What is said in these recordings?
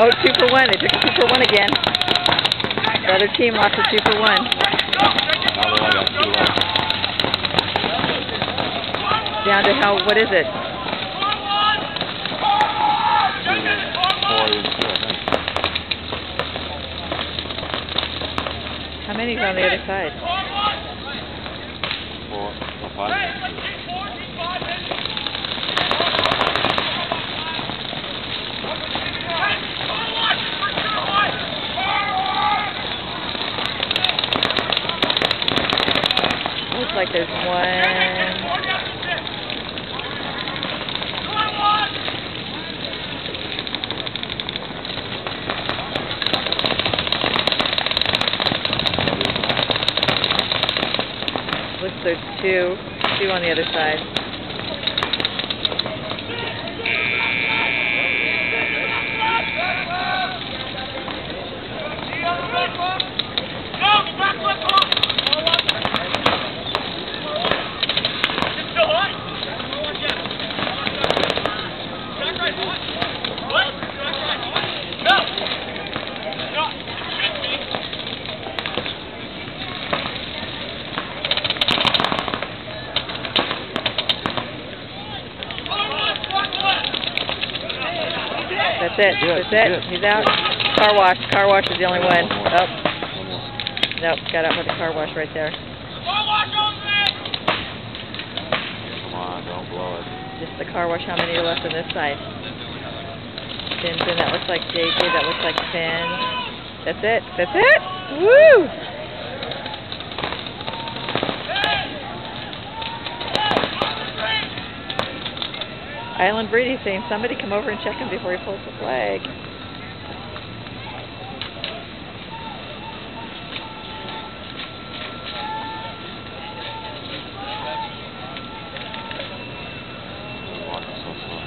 Oh, two for one. They took a two for one again. The other team lost a two for one. Down to how, what is it? How many's on the other side? Four, five like there's one. Looks there's two. Two on the other side. That's it. Good, That's it. good. He's out. Car wash. Car wash is the only one. One more. Oh, One more. nope. Got out with the car wash right there. Come on, don't blow it. Just the car wash. How many are left on this side? Finn, Finn. That looks like JJ. That looks like Finn. That's it. That's it. Woo! Island Brady saying somebody come over and check him before he pulls the flag. He's walking so slow.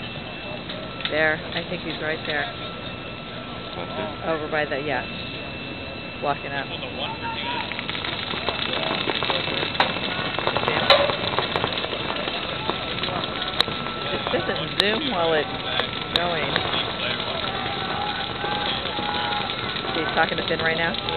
There. I think he's right there. Over by the, yeah. Walking up. zoom while it's going. He's talking to Finn right now?